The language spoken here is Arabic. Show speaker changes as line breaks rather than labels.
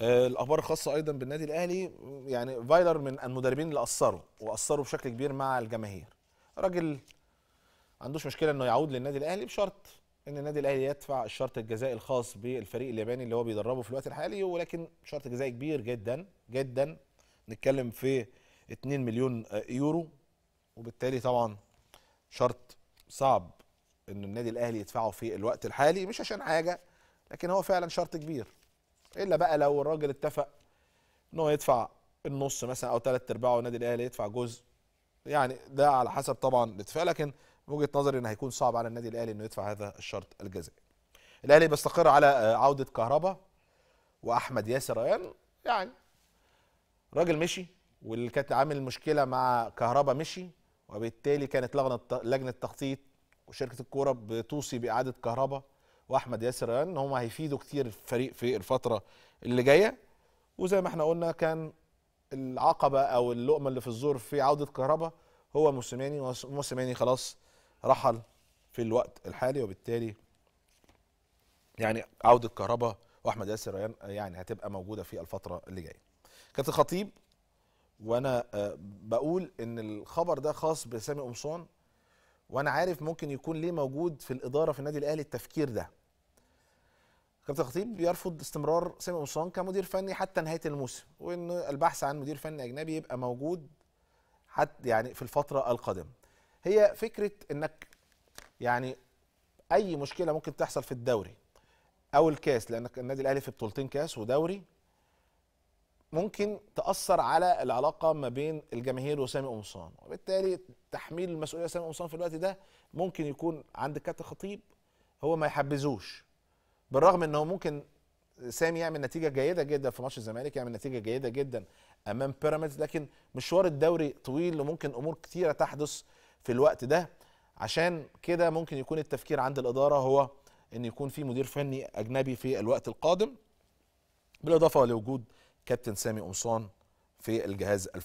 آه، الأخبار الخاصة أيضا بالنادي الأهلي يعني فايلر من المدربين اللي اثروا واثروا بشكل كبير مع الجماهير. راجل عندوش مشكلة إنه يعود للنادي الأهلي بشرط إن النادي الأهلي يدفع الشرط الجزائي الخاص بالفريق الياباني اللي هو بيدربه في الوقت الحالي ولكن شرط جزائي كبير جدا جدا. نتكلم في 2 مليون يورو. وبالتالي طبعا شرط صعب إن النادي الأهلي يدفعه في الوقت الحالي مش عشان حاجة لكن هو فعلا شرط كبير. إلا بقى لو الراجل اتفق إن هو يدفع النص مثلا أو ثلاث أرباعه والنادي الأهلي يدفع جزء. يعني ده على حسب طبعا الاتفاق لكن من وجهة نظري إن هيكون صعب على النادي الأهلي إنه يدفع هذا الشرط الجزائي. الأهلي بيستقر على عودة كهربا وأحمد ياسر ريان يعني راجل مشي واللي كانت عامل مشكلة مع كهربا مشي وبالتالي كانت لجنه لجنة تخطيط وشركة الكورة بتوصي بإعادة كهربا. وأحمد ياسر ريان إن هم هيفيدوا كتير الفريق في الفترة اللي جاية وزي ما إحنا قلنا كان العقبة أو اللقمة اللي في الزور في عودة كهربا هو موسيماني وموسيماني خلاص رحل في الوقت الحالي وبالتالي يعني عودة كهربا وأحمد ياسر ريان يعني هتبقى موجودة في الفترة اللي جاية. كابتن خطيب وأنا آه، بقول إن الخبر ده خاص بسامي قمصان وأنا عارف ممكن يكون ليه موجود في الإدارة في النادي الأهلي التفكير ده. كابتن خطيب بيرفض استمرار سامي قمصان كمدير فني حتى نهاية الموسم وإن البحث عن مدير فني أجنبي يبقى موجود حتى يعني في الفترة القادمة. هي فكرة إنك يعني أي مشكلة ممكن تحصل في الدوري أو الكاس لأنك النادي الأهلي في بطولتين كاس ودوري ممكن تأثر على العلاقة ما بين الجماهير وسامي قمصان وبالتالي تحميل المسؤولية سامي قمصان في الوقت ده ممكن يكون عند كابتن خطيب هو ما يحبذوش بالرغم إنه ممكن سامي يعمل نتيجة جيدة جدا في ماتش الزمالك يعمل نتيجة جيدة جدا أمام بيراميدز لكن مشوار الدوري طويل وممكن أمور كتيرة تحدث في الوقت ده. عشان كده ممكن يكون التفكير عند الإدارة هو إن يكون في مدير فني أجنبي في الوقت القادم بالإضافة لوجود كابتن سامي قمصان في الجهاز الفني.